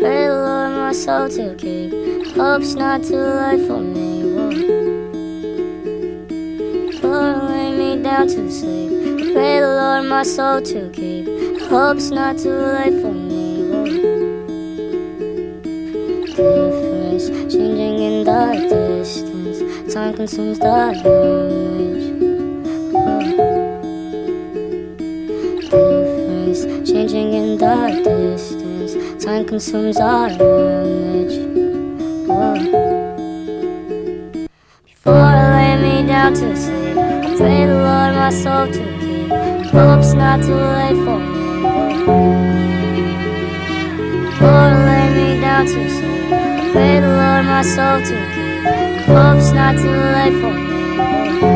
Pray the Lord my soul to keep. Hope's not too late for me. Whoa. Me down to sleep. Pray Lord my soul to keep. Hope's not too late for me. Difference changing in the distance. Time consumes the image. The distance. Time consumes our image. Whoa. Before I lay me down to sleep, I pray the Lord my soul to keep. Hope's not too late for me. Before I lay me down to sleep, I pray the Lord my soul to keep. Hope's not too late for me.